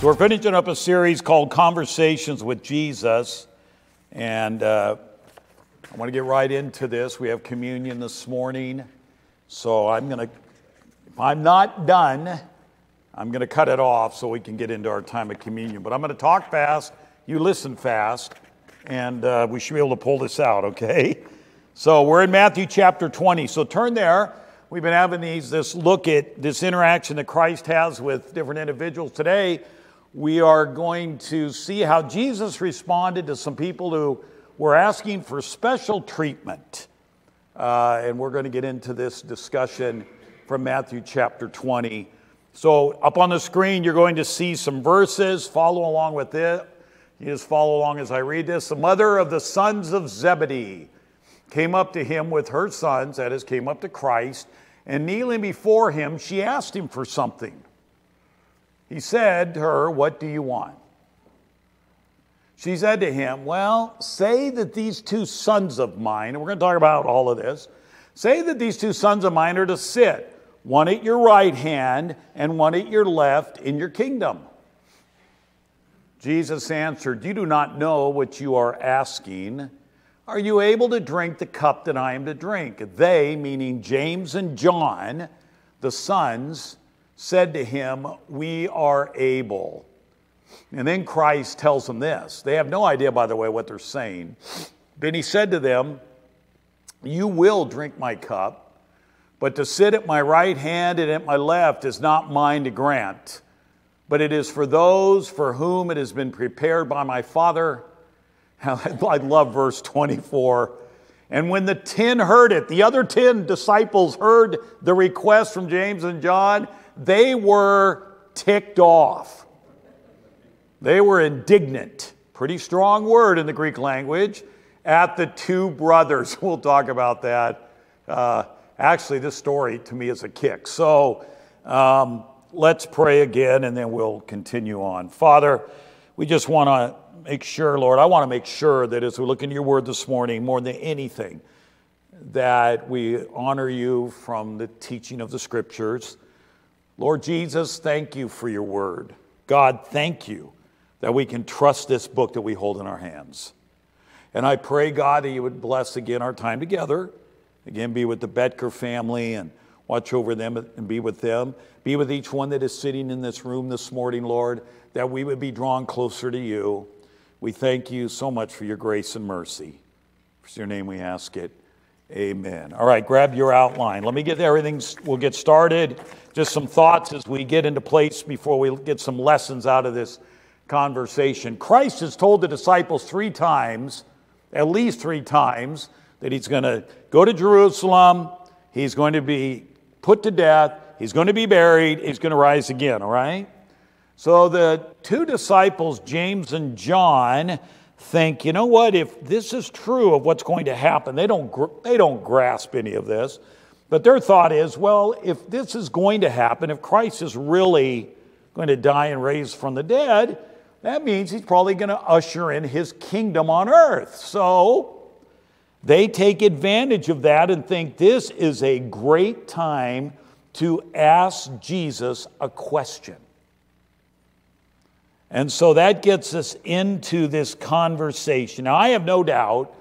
So we're finishing up a series called Conversations with Jesus. And uh, I want to get right into this. We have communion this morning. So I'm going to, if I'm not done, I'm going to cut it off so we can get into our time of communion. But I'm going to talk fast. You listen fast. And uh, we should be able to pull this out, okay? So we're in Matthew chapter 20. So turn there. We've been having these, this look at this interaction that Christ has with different individuals. Today, we are going to see how Jesus responded to some people who were asking for special treatment. Uh, and we're going to get into this discussion from Matthew chapter 20. So, up on the screen, you're going to see some verses. Follow along with it. You just follow along as I read this. The mother of the sons of Zebedee came up to him with her sons, that is, came up to Christ, and kneeling before him, she asked him for something. He said to her, What do you want? She said to him, Well, say that these two sons of mine, and we're going to talk about all of this, say that these two sons of mine are to sit, one at your right hand and one at your left in your kingdom. Jesus answered, You do not know what you are asking. Are you able to drink the cup that I am to drink? They, meaning James and John, the sons, said to him, We are able. And then Christ tells them this. They have no idea, by the way, what they're saying. Then he said to them, You will drink my cup, but to sit at my right hand and at my left is not mine to grant, but it is for those for whom it has been prepared by my Father. I love verse 24. And when the ten heard it, the other ten disciples heard the request from James and John, they were ticked off. They were indignant, pretty strong word in the Greek language, at the two brothers. We'll talk about that. Uh, actually, this story to me is a kick. So um, let's pray again and then we'll continue on. Father, we just want to make sure, Lord, I want to make sure that as we look into your word this morning, more than anything, that we honor you from the teaching of the scriptures Lord Jesus, thank you for your word. God, thank you that we can trust this book that we hold in our hands. And I pray, God, that you would bless again our time together. Again, be with the Betker family and watch over them and be with them. Be with each one that is sitting in this room this morning, Lord, that we would be drawn closer to you. We thank you so much for your grace and mercy. For your name we ask it. Amen. All right, grab your outline. Let me get everything, we'll get started. Just some thoughts as we get into place before we get some lessons out of this conversation. Christ has told the disciples three times, at least three times, that he's going to go to Jerusalem, he's going to be put to death, he's going to be buried, he's going to rise again, all right? So the two disciples, James and John, think, you know what, if this is true of what's going to happen, they don't, they don't grasp any of this. But their thought is, well, if this is going to happen, if Christ is really going to die and raise from the dead, that means he's probably going to usher in his kingdom on earth. So they take advantage of that and think this is a great time to ask Jesus a question. And so that gets us into this conversation. Now, I have no doubt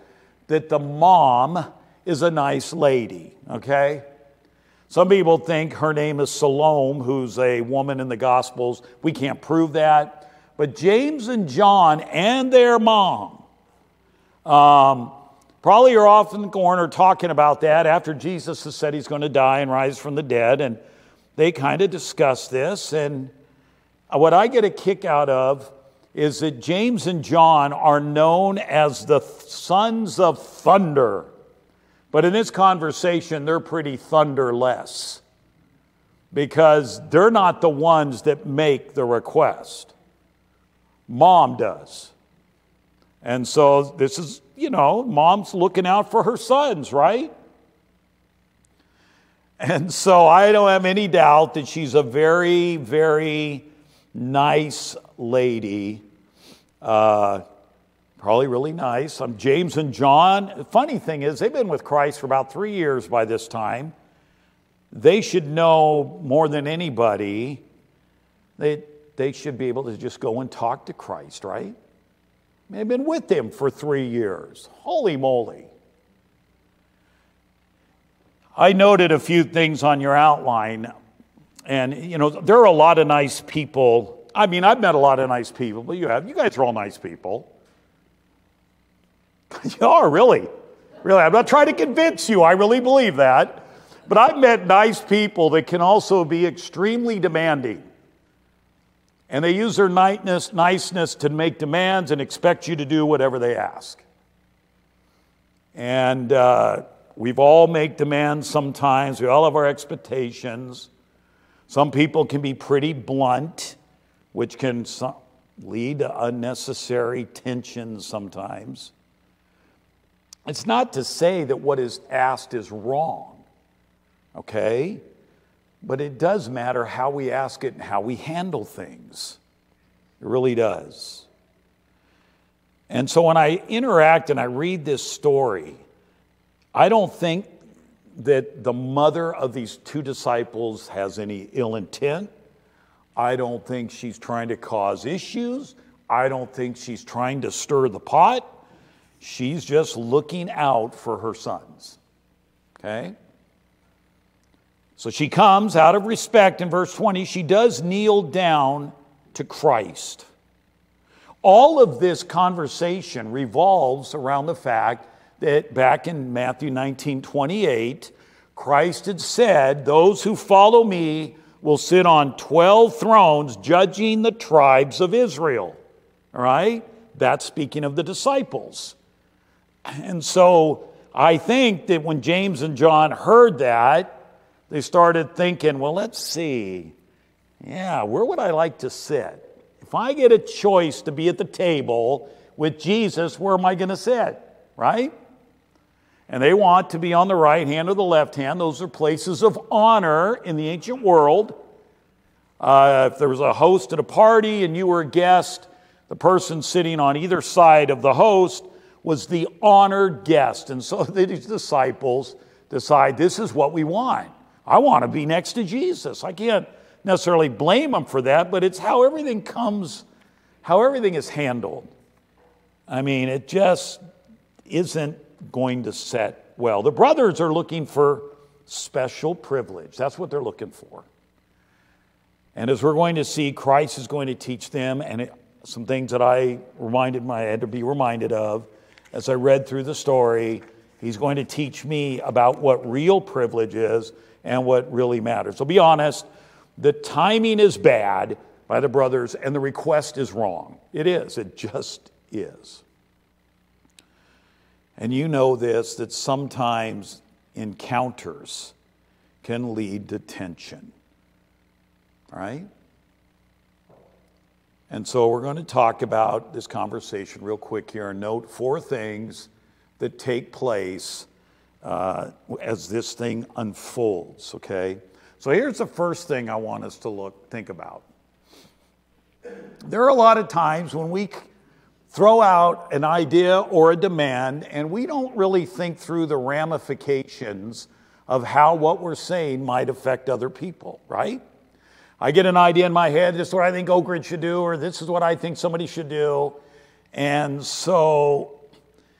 that the mom is a nice lady, okay? Some people think her name is Salome, who's a woman in the Gospels. We can't prove that. But James and John and their mom um, probably are off in the corner talking about that after Jesus has said he's going to die and rise from the dead. And they kind of discuss this. And what I get a kick out of is that James and John are known as the sons of thunder. But in this conversation, they're pretty thunderless because they're not the ones that make the request. Mom does. And so this is, you know, mom's looking out for her sons, right? And so I don't have any doubt that she's a very, very nice lady. Uh, probably really nice. I'm James and John. Funny thing is, they've been with Christ for about three years by this time. They should know more than anybody that they should be able to just go and talk to Christ, right? They've been with him for three years. Holy moly. I noted a few things on your outline, and you know, there are a lot of nice people. I mean, I've met a lot of nice people, but you have. You guys are all nice people. you are, really. Really. I'm not trying to convince you. I really believe that. But I've met nice people that can also be extremely demanding. And they use their niceness, niceness to make demands and expect you to do whatever they ask. And uh, we've all make demands sometimes. We all have our expectations. Some people can be pretty blunt, which can lead to unnecessary tensions sometimes. It's not to say that what is asked is wrong, okay? But it does matter how we ask it and how we handle things. It really does. And so when I interact and I read this story, I don't think that the mother of these two disciples has any ill intent. I don't think she's trying to cause issues. I don't think she's trying to stir the pot. She's just looking out for her sons. Okay? So she comes out of respect in verse 20. She does kneel down to Christ. All of this conversation revolves around the fact that back in Matthew 19 28, Christ had said, Those who follow me will sit on 12 thrones judging the tribes of Israel. All right? That's speaking of the disciples. And so I think that when James and John heard that, they started thinking, well, let's see. Yeah, where would I like to sit? If I get a choice to be at the table with Jesus, where am I going to sit? Right? And they want to be on the right hand or the left hand. Those are places of honor in the ancient world. Uh, if there was a host at a party and you were a guest, the person sitting on either side of the host was the honored guest. And so the disciples decide this is what we want. I want to be next to Jesus. I can't necessarily blame them for that, but it's how everything comes, how everything is handled. I mean, it just isn't going to set well. The brothers are looking for special privilege. That's what they're looking for. And as we're going to see, Christ is going to teach them, and it, some things that I reminded my I had to be reminded of as I read through the story. He's going to teach me about what real privilege is and what really matters. So be honest, the timing is bad by the brothers, and the request is wrong. It is, it just is. And you know this that sometimes encounters can lead to tension. Right? And so we're going to talk about this conversation real quick here and note four things that take place uh, as this thing unfolds, okay? So here's the first thing I want us to look, think about. There are a lot of times when we throw out an idea or a demand and we don't really think through the ramifications of how what we're saying might affect other people, right? I get an idea in my head, this is what I think Oakridge should do, or this is what I think somebody should do. And so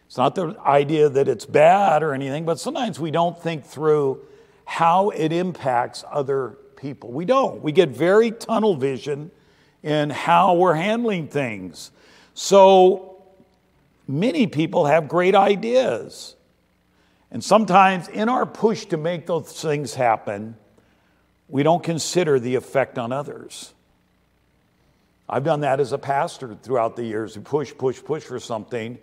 it's not the idea that it's bad or anything, but sometimes we don't think through how it impacts other people. We don't. We get very tunnel vision in how we're handling things. So many people have great ideas. And sometimes, in our push to make those things happen, we don't consider the effect on others. I've done that as a pastor throughout the years. We push, push, push for something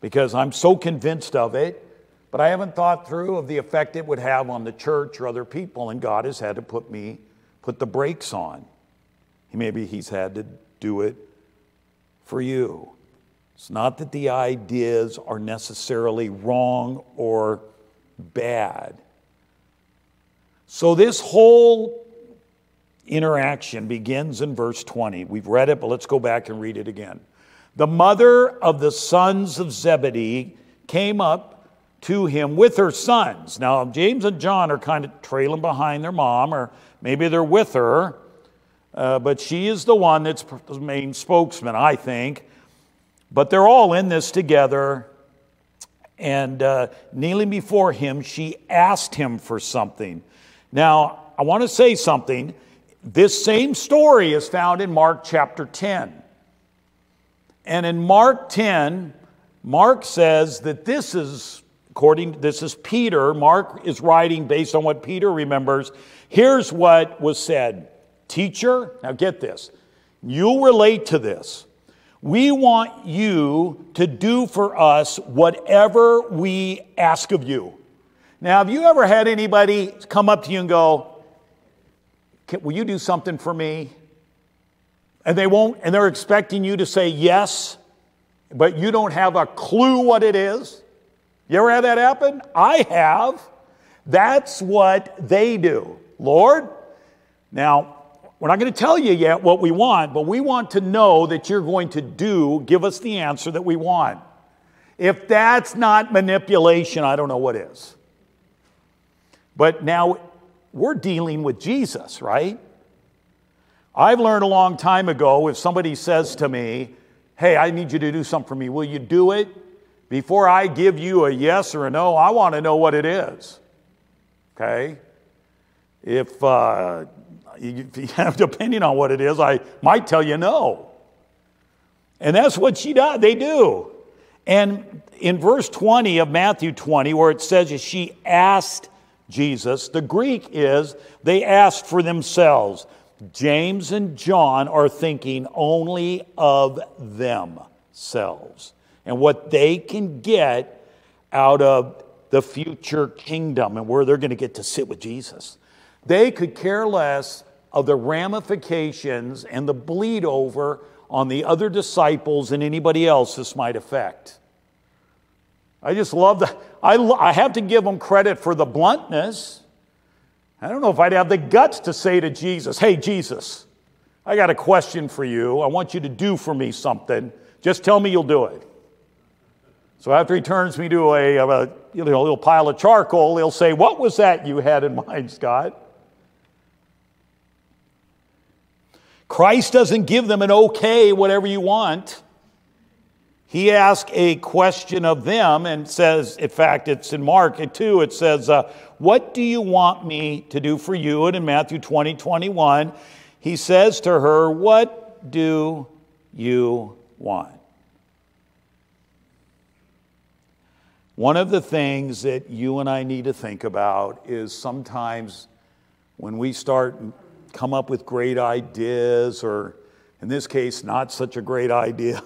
because I'm so convinced of it, but I haven't thought through of the effect it would have on the church or other people, and God has had to put me, put the brakes on. Maybe He's had to do it for you. It's not that the ideas are necessarily wrong or bad. So, this whole interaction begins in verse 20. We've read it, but let's go back and read it again. The mother of the sons of Zebedee came up to him with her sons. Now, James and John are kind of trailing behind their mom, or maybe they're with her. uh, but she is the one that's the main spokesman, I think. But they're all in this together. And uh, kneeling before him, she asked him for something. Now, I want to say something. This same story is found in Mark chapter 10. And in Mark 10, Mark says that this is, according this is Peter. Mark is writing based on what Peter remembers. Here's what was said Teacher, now get this. You'll relate to this. We want you to do for us whatever we ask of you. Now, have you ever had anybody come up to you and go, Will you do something for me? And they won't, and they're expecting you to say yes, but you don't have a clue what it is. You ever had that happen? I have. That's what they do. Lord, now, we're not going to tell you yet what we want, but we want to know that you're going to do, give us the answer that we want. If that's not manipulation, I don't know what is. But now we're dealing with Jesus, right? I've learned a long time ago if somebody says to me, Hey, I need you to do something for me, will you do it? Before I give you a yes or a no, I want to know what it is. Okay? If, uh, opinion on what it is, I might tell you no. And that's what she does. They do. And in verse 20 of Matthew 20, where it says she asked Jesus, the Greek is they asked for themselves. James and John are thinking only of themselves and what they can get out of the future kingdom and where they're going to get to sit with Jesus. They could care less of the ramifications and the bleed over on the other disciples and anybody else this might affect. I just love that. I, I have to give them credit for the bluntness. I don't know if I'd have the guts to say to Jesus, Hey, Jesus, I got a question for you. I want you to do for me something. Just tell me you'll do it. So after he turns me to a, a you know, a little pile of charcoal, he'll say, What was that you had in mind, Scott? Christ doesn't give them an okay, whatever you want. He asks a question of them and says, in fact, it's in Mark 2, it says, uh, What do you want me to do for you? And in Matthew 20, 21, he says to her, What do you want? One of the things that you and I need to think about is sometimes when we start come up with great ideas, or in this case, not such a great idea.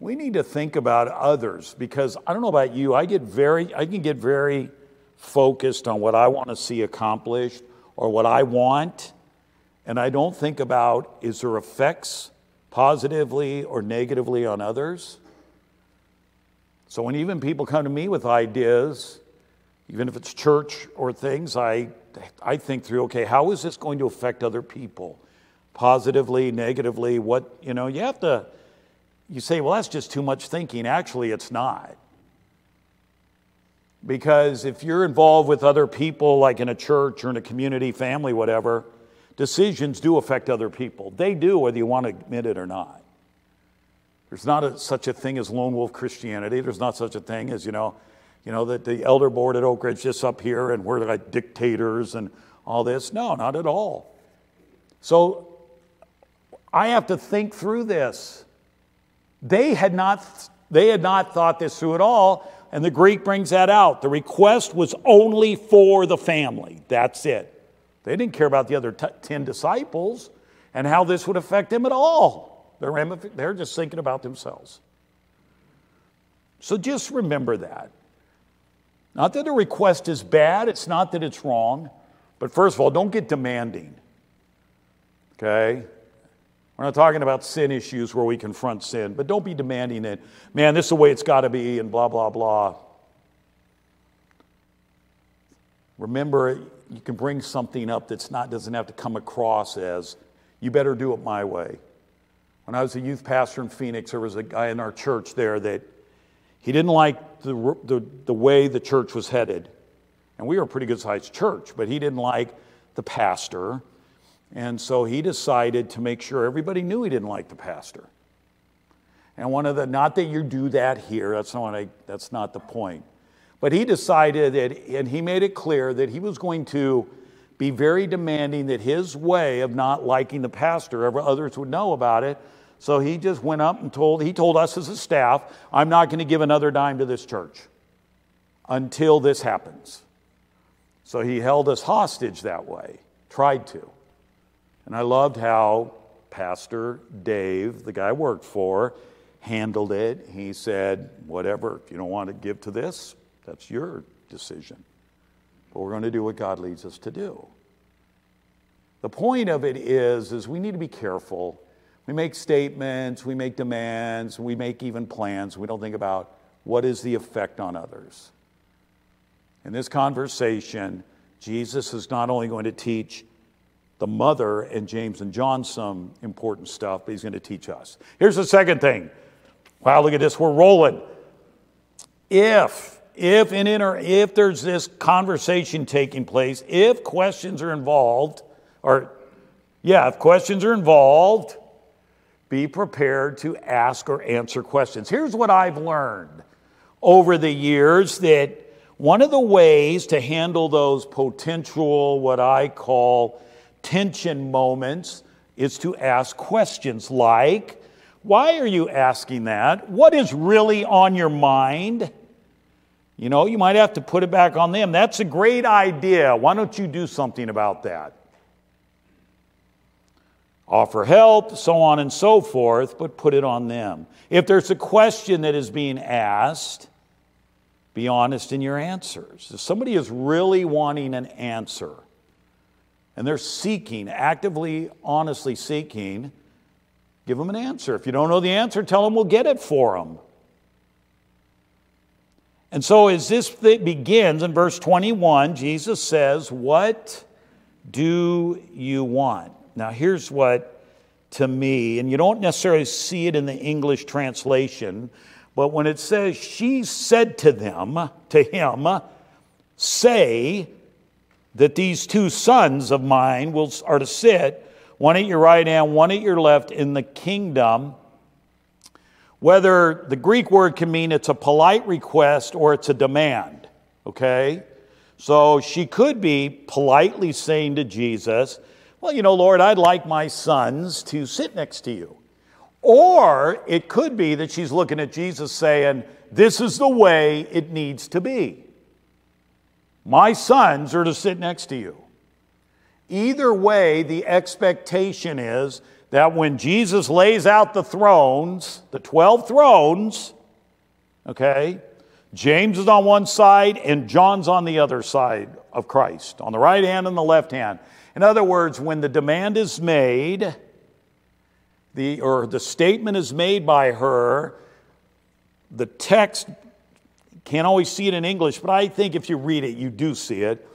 We need to think about others because I don't know about you, I get very, I can get very focused on what I want to see accomplished or what I want, and I don't think about is there effects positively or negatively on others. So when even people come to me with ideas, even if it's church or things, I I think through, okay, how is this going to affect other people? Positively, negatively, what, you know, you have to, you say, well, that's just too much thinking. Actually, it's not. Because if you're involved with other people, like in a church or in a community, family, whatever, decisions do affect other people. They do, whether you want to admit it or not. There's not a, such a thing as lone wolf Christianity. There's not such a thing as, you know, you know, that the elder board at Oakridge just up here and we're like dictators and all this. No, not at all. So I have to think through this. They had not, they had not thought this through at all, and the Greek brings that out. The request was only for the family. That's it. They didn't care about the other t- 10 disciples and how this would affect them at all. They're, they're just thinking about themselves. So just remember that. Not that a request is bad, it's not that it's wrong, but first of all, don't get demanding. Okay? We're not talking about sin issues where we confront sin, but don't be demanding it. Man, this is the way it's got to be, and blah, blah, blah. Remember, you can bring something up that's not, doesn't have to come across as, you better do it my way. When I was a youth pastor in Phoenix, there was a guy in our church there that he didn't like the, the, the way the church was headed. And we were a pretty good sized church, but he didn't like the pastor. And so he decided to make sure everybody knew he didn't like the pastor. And one of the, not that you do that here, that's not, I, that's not the point. But he decided that, and he made it clear that he was going to be very demanding that his way of not liking the pastor, ever others would know about it. So he just went up and told, he told us as a staff, I'm not going to give another dime to this church until this happens. So he held us hostage that way, tried to. And I loved how Pastor Dave, the guy I worked for, handled it. He said, Whatever, if you don't want to give to this, that's your decision. But we're going to do what God leads us to do. The point of it is, is we need to be careful. We make statements, we make demands, we make even plans. We don't think about what is the effect on others. In this conversation, Jesus is not only going to teach the mother and James and John some important stuff, but he's going to teach us. Here's the second thing. Wow, look at this. We're rolling. If, if in inter, if there's this conversation taking place, if questions are involved, or yeah, if questions are involved, be prepared to ask or answer questions. Here's what I've learned over the years that one of the ways to handle those potential, what I call tension moments, is to ask questions like, Why are you asking that? What is really on your mind? You know, you might have to put it back on them. That's a great idea. Why don't you do something about that? Offer help, so on and so forth, but put it on them. If there's a question that is being asked, be honest in your answers. If somebody is really wanting an answer and they're seeking, actively, honestly seeking, give them an answer. If you don't know the answer, tell them we'll get it for them. And so, as this begins in verse 21, Jesus says, What do you want? Now, here's what to me, and you don't necessarily see it in the English translation, but when it says, she said to them, to him, say that these two sons of mine will, are to sit, one at your right hand, one at your left, in the kingdom. Whether the Greek word can mean it's a polite request or it's a demand, okay? So she could be politely saying to Jesus, Well, you know, Lord, I'd like my sons to sit next to you. Or it could be that she's looking at Jesus saying, This is the way it needs to be. My sons are to sit next to you. Either way, the expectation is that when Jesus lays out the thrones, the 12 thrones, okay, James is on one side and John's on the other side of Christ, on the right hand and the left hand. In other words, when the demand is made, the, or the statement is made by her. The text can't always see it in English, but I think if you read it, you do see it.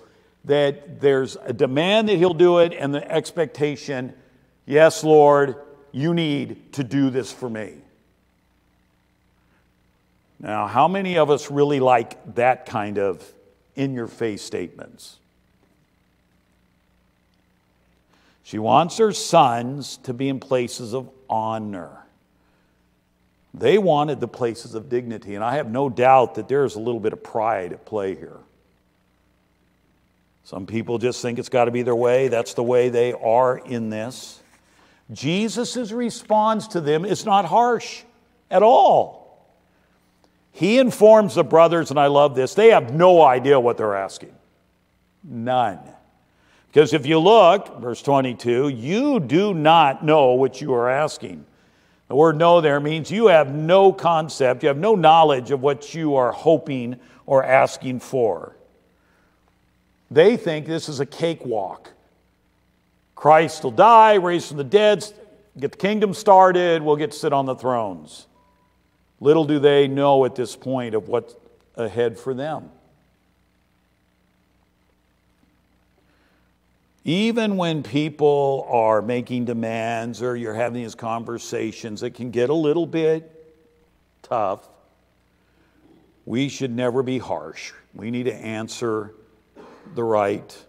That there's a demand that he'll do it, and the expectation, yes, Lord, you need to do this for me. Now, how many of us really like that kind of in your face statements? She wants her sons to be in places of honor. They wanted the places of dignity, and I have no doubt that there's a little bit of pride at play here. Some people just think it's got to be their way. That's the way they are in this. Jesus' response to them is not harsh at all. He informs the brothers, and I love this, they have no idea what they're asking. None. Because if you look, verse 22, you do not know what you are asking. The word know there means you have no concept, you have no knowledge of what you are hoping or asking for. They think this is a cakewalk. Christ will die, raise from the dead, get the kingdom started, we'll get to sit on the thrones. Little do they know at this point of what's ahead for them. Even when people are making demands or you're having these conversations, it can get a little bit tough. We should never be harsh. We need to answer the right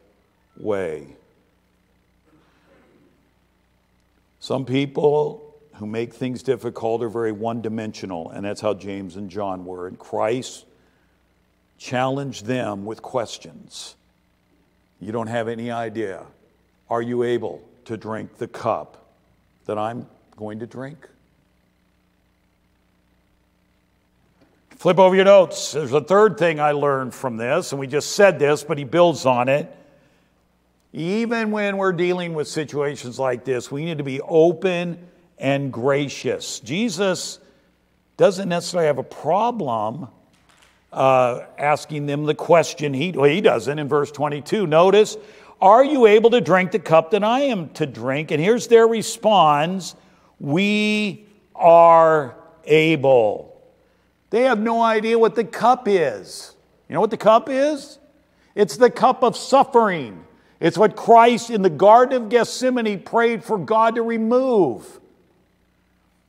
way. Some people who make things difficult are very one dimensional, and that's how James and John were. And Christ challenged them with questions. You don't have any idea. Are you able to drink the cup that I'm going to drink? Flip over your notes. There's a third thing I learned from this, and we just said this, but he builds on it. Even when we're dealing with situations like this, we need to be open and gracious. Jesus doesn't necessarily have a problem uh, asking them the question. He, well, he doesn't in verse 22. Notice, are you able to drink the cup that I am to drink? And here's their response We are able. They have no idea what the cup is. You know what the cup is? It's the cup of suffering. It's what Christ in the Garden of Gethsemane prayed for God to remove.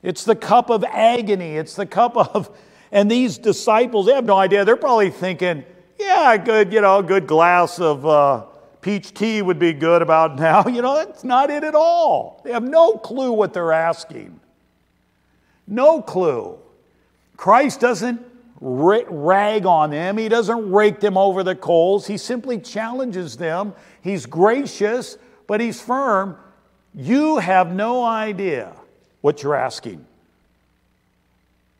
It's the cup of agony. It's the cup of, and these disciples, they have no idea. They're probably thinking, yeah, good, you know, a good glass of uh, peach tea would be good about now. You know, that's not it at all. They have no clue what they're asking. No clue. Christ doesn't rag on them, He doesn't rake them over the coals. He simply challenges them. He's gracious, but He's firm. You have no idea what you're asking.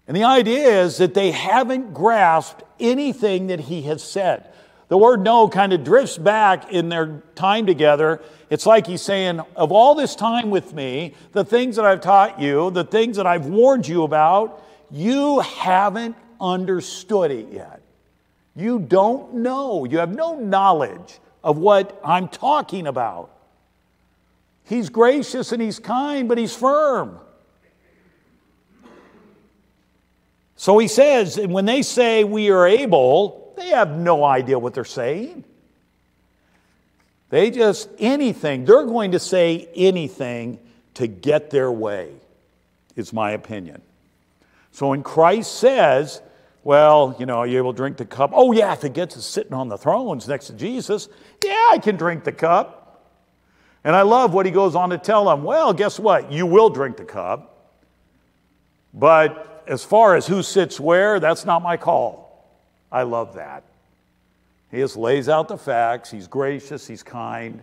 And the idea is that they haven't grasped anything that He has said. The word no kind of drifts back in their time together. It's like he's saying, Of all this time with me, the things that I've taught you, the things that I've warned you about, you haven't understood it yet. You don't know. You have no knowledge of what I'm talking about. He's gracious and he's kind, but he's firm. So he says, and when they say we are able, they have no idea what they're saying. They just, anything, they're going to say anything to get their way, is my opinion. So when Christ says, well, you know, are you able to drink the cup? Oh, yeah, if it gets to sitting on the thrones next to Jesus, yeah, I can drink the cup. And I love what he goes on to tell them. Well, guess what? You will drink the cup. But as far as who sits where, that's not my call. I love that. He just lays out the facts. He's gracious, he's kind.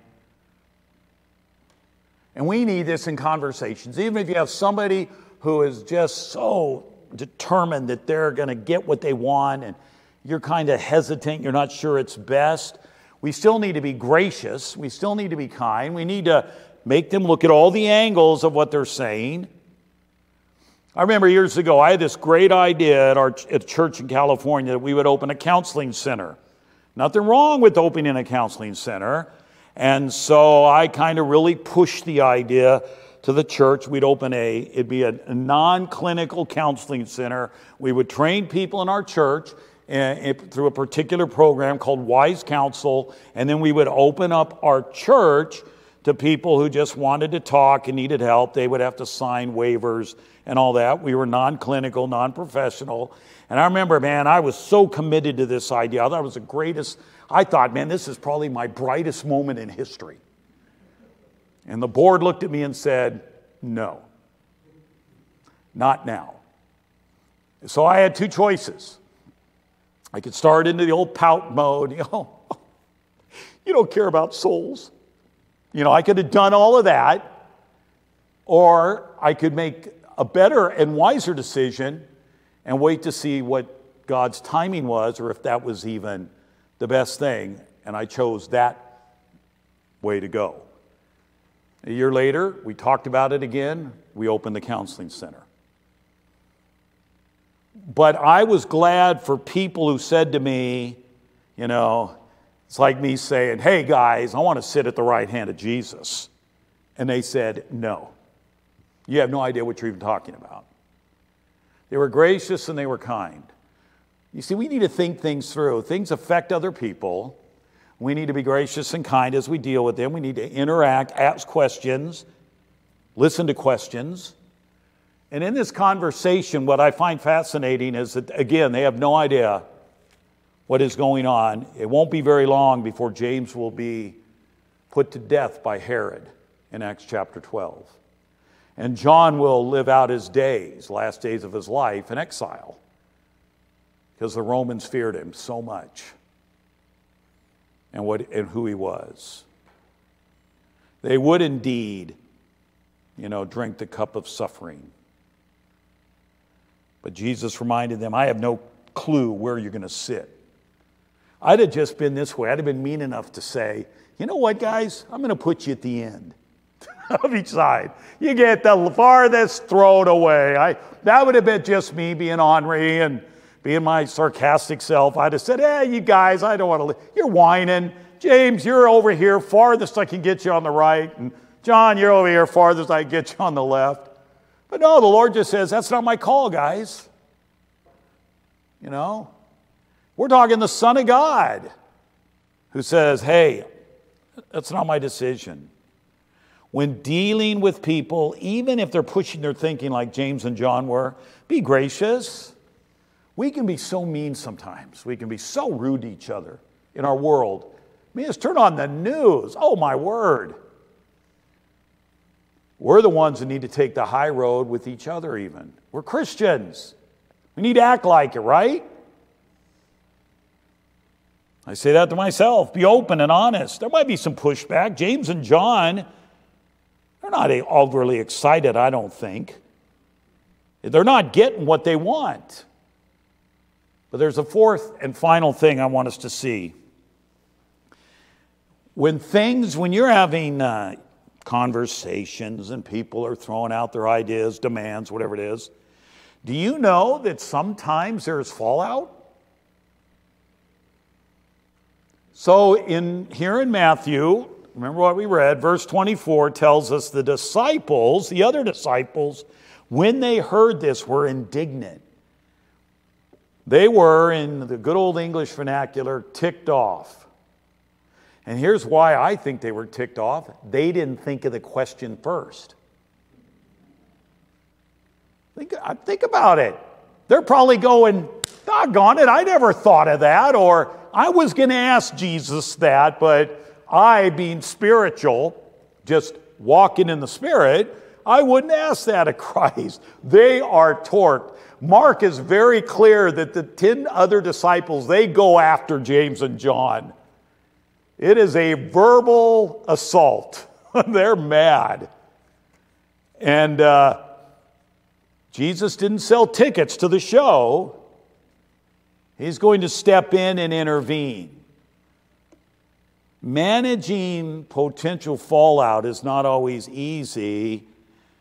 And we need this in conversations. Even if you have somebody who is just so determined that they're going to get what they want and you're kind of hesitant, you're not sure it's best, we still need to be gracious. We still need to be kind. We need to make them look at all the angles of what they're saying. I remember years ago, I had this great idea at our at church in California that we would open a counseling center. Nothing wrong with opening a counseling center. And so I kind of really pushed the idea to the church. We'd open a, it'd be a, non clinical counseling center. We would train people in our church uh, through a particular program called Wise Counsel, and then we would open up our church to people who just wanted to talk and needed help. They would have to sign waivers and all that. We were non clinical, non professional. And I remember, man, I was so committed to this idea. I thought it was the greatest. I thought, man, this is probably my brightest moment in history. And the board looked at me and said, No, not now. So I had two choices. I could start into the old pout mode, you know, you don't care about souls. You know, I could have done all of that, or I could make a better and wiser decision and wait to see what God's timing was or if that was even the best thing. And I chose that way to go. A year later, we talked about it again. We opened the counseling center. But I was glad for people who said to me, you know, it's like me saying, hey guys, I want to sit at the right hand of Jesus. And they said, no. You have no idea what you're even talking about. They were gracious and they were kind. You see, we need to think things through. Things affect other people. We need to be gracious and kind as we deal with them. We need to interact, ask questions, listen to questions. And in this conversation, what I find fascinating is that, again, they have no idea what is going on. It won't be very long before James will be put to death by Herod in Acts chapter 12. And John will live out his days, last days of his life, in exile because the Romans feared him so much and, what, and who he was. They would indeed, you know, drink the cup of suffering. But Jesus reminded them, I have no clue where you're going to sit. I'd have just been this way. I'd have been mean enough to say, you know what, guys? I'm going to put you at the end of each side. You get the farthest throne away. I, that would have been just me being ornery and being my sarcastic self. I'd have said, hey, you guys, I don't want to. You're whining. James, you're over here, farthest I can get you on the right. And John, you're over here, farthest I can get you on the left. But no, the Lord just says, that's not my call, guys. You know? We're talking the Son of God who says, hey, that's not my decision. When dealing with people, even if they're pushing their thinking like James and John were, be gracious. We can be so mean sometimes. We can be so rude to each other in our world. I mean, just turn on the news. Oh, my word. We're the ones that need to take the high road with each other, even. We're Christians. We need to act like it, right? I say that to myself. Be open and honest. There might be some pushback. James and John they're not overly excited, I don't think. They're not getting what they want. But there's a fourth and final thing I want us to see. When things, when you're having uh, conversations and people are throwing out their ideas, demands, whatever it is, do you know that sometimes there's fallout? So in here in Matthew, Remember what we read? Verse 24 tells us the disciples, the other disciples, when they heard this, were indignant. They were, in the good old English vernacular, ticked off. And here's why I think they were ticked off they didn't think of the question first. Think, uh, think about it. They're probably going, doggone it, I never thought of that. Or I was going to ask Jesus that, but I, being spiritual, just walking in the Spirit, I wouldn't ask that of Christ. They are torqued. Mark is very clear that the 10 other disciples, they go after James and John. It is a verbal assault. They're mad. And uh, Jesus didn't sell tickets to the show. He's going to step in and intervene. Managing potential fallout is not always easy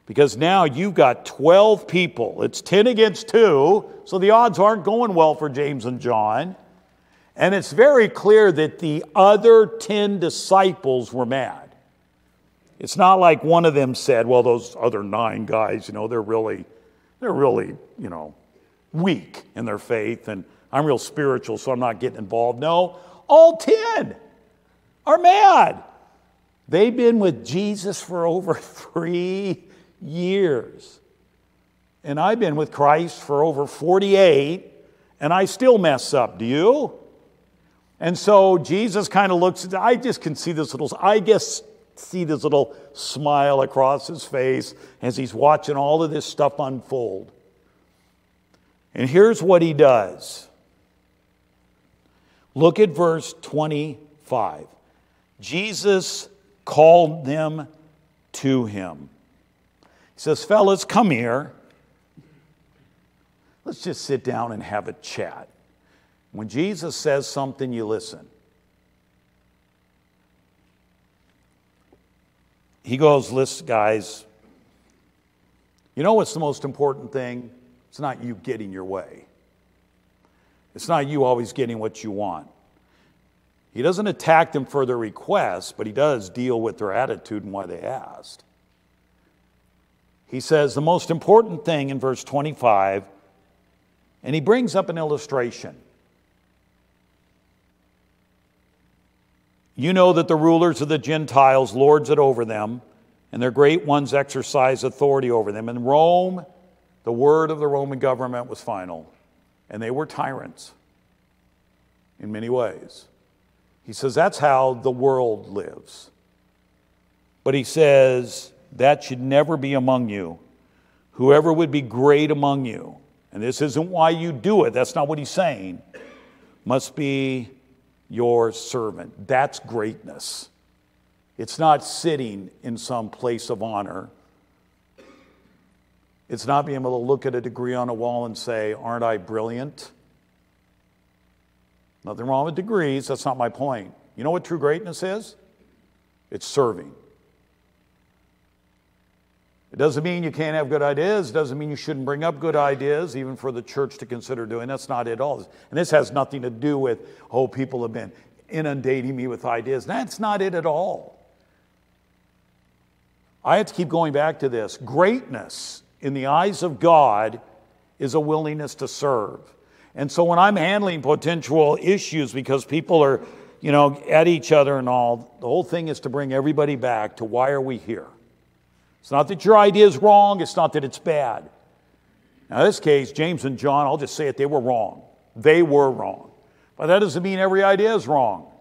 because now you've got 12 people. It's 10 against 2, so the odds aren't going well for James and John. And it's very clear that the other 10 disciples were mad. It's not like one of them said, well, those other nine guys, you know, they're really, they're really, you know, weak in their faith, and I'm real spiritual, so I'm not getting involved. No, all 10 are mad. They've been with Jesus for over three years. And I've been with Christ for over 48, and I still mess up. Do you? And so Jesus kind of looks, at. I just can see this little, I guess, see this little smile across his face as he's watching all of this stuff unfold. And here's what he does. Look at verse 25. Jesus called them to him. He says, Fellas, come here. Let's just sit down and have a chat. When Jesus says something, you listen. He goes, Listen, guys, you know what's the most important thing? It's not you getting your way. It's not you always getting what you want. He doesn't attack them for their requests, but he does deal with their attitude and why they asked. He says the most important thing in verse 25, and he brings up an illustration. You know that the rulers of the Gentiles lords it over them, and their great ones exercise authority over them. In Rome, the word of the Roman government was final, and they were tyrants in many ways. He says that's how the world lives. But he says, That should never be among you. Whoever would be great among you, and this isn't why you do it, that's not what he's saying, must be your servant. That's greatness. It's not sitting in some place of honor. It's not being able to look at a degree on a wall and say, Aren't I brilliant? Nothing wrong with degrees. That's not my point. You know what true greatness is? It's serving. It doesn't mean you can't have good ideas. It doesn't mean you shouldn't bring up good ideas, even for the church to consider doing. That's not it at all. And this has nothing to do with, oh, people have been inundating me with ideas. That's not it at all. I have to keep going back to this. Greatness in the eyes of God is a willingness to serve. And so when I'm handling potential issues because people are, you know, at each other and all, the whole thing is to bring everybody back to why are we here? It's not that your idea is wrong, it's not that it's bad. Now, in this case, James and John, I'll just say it, they were wrong. They were wrong. But that doesn't mean every idea is wrong.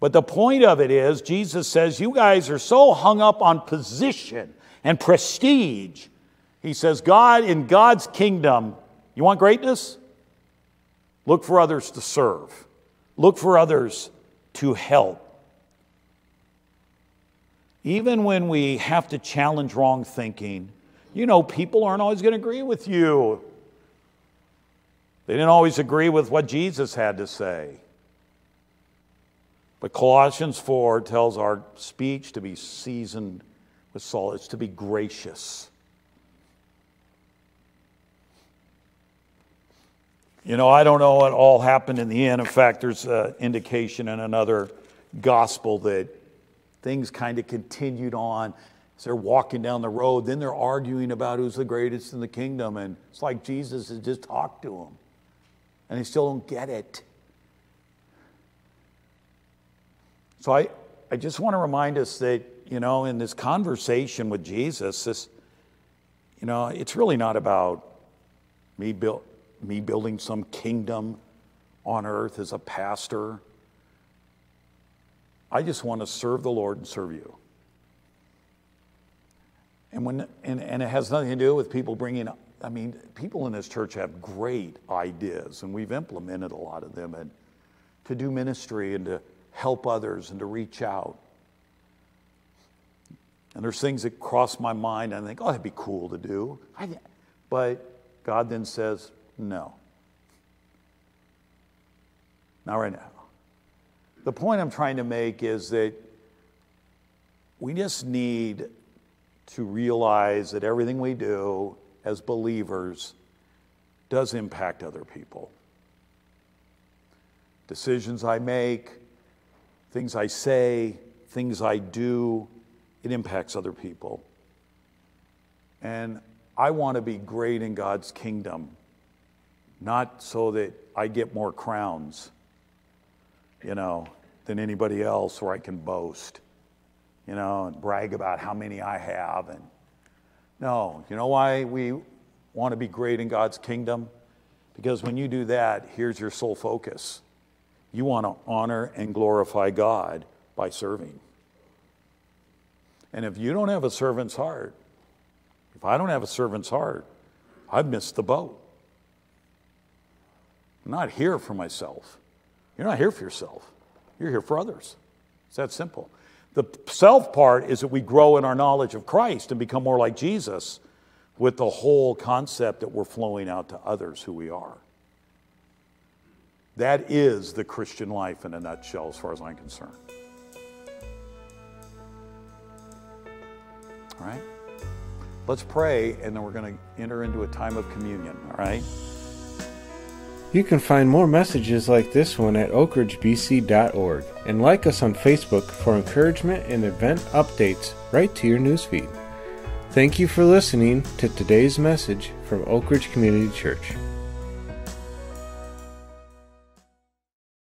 But the point of it is, Jesus says, you guys are so hung up on position and prestige. He says, God, in God's kingdom, you want greatness? Look for others to serve, look for others to help. Even when we have to challenge wrong thinking, you know, people aren't always going to agree with you. They didn't always agree with what Jesus had to say. But Colossians 4 tells our speech to be seasoned with salt, it's to be gracious. You know, I don't know what all happened in the end. In fact, there's an indication in another gospel that things kind of continued on as they're walking down the road. Then they're arguing about who's the greatest in the kingdom. And it's like Jesus has just talked to them, and they still don't get it. So I, I just want to remind us that, you know, in this conversation with Jesus, this, you know, it's really not about me build me building some kingdom on earth as a pastor. I just want to serve the Lord and serve you. And, when, and, and it has nothing to do with people bringing, I mean, people in this church have great ideas, and we've implemented a lot of them and to do ministry and to help others and to reach out. And there's things that cross my mind, and I think, oh, that'd be cool to do. but God then says, no. Not right now. The point I'm trying to make is that we just need to realize that everything we do as believers does impact other people. Decisions I make, things I say, things I do, it impacts other people. And I want to be great in God's kingdom not so that I get more crowns, you know, than anybody else where I can boast, you know, and brag about how many I have. And no, you know why we want to be great in God's kingdom? Because when you do that, here's your sole focus. You want to honor and glorify God by serving. And if you don't have a servant's heart, if I don't have a servant's heart, I've missed the boat. I'm not here for myself. You're not here for yourself. You're here for others. It's that simple. The self part is that we grow in our knowledge of Christ and become more like Jesus with the whole concept that we're flowing out to others who we are. That is the Christian life in a nutshell, as far as I'm concerned. All right? Let's pray, and then we're going to enter into a time of communion. All right? You can find more messages like this one at oakridgebc.org and like us on Facebook for encouragement and event updates right to your newsfeed. Thank you for listening to today's message from Oakridge Community Church.